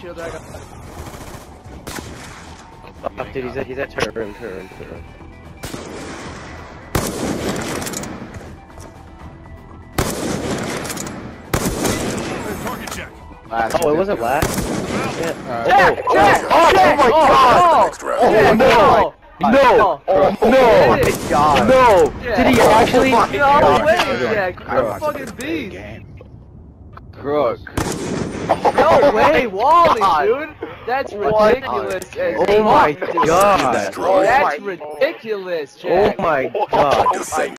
shield I dude, he's at, he's at turn, turn, turn. Target check. Last Oh, it wasn't last? Jack! Oh, Jack! oh, Jack! oh, Jack! oh my God! Oh, Next round. Oh, Jack, no! No! Oh, No! Did it. God. No! Yeah. Did he actually? No way, We're Jack! You're a fucking put this in beast! Crook. No way, Wally, God. dude! That's oh ridiculous! Oh, oh my. God! Oh That's my ridiculous, Oh my God! Just say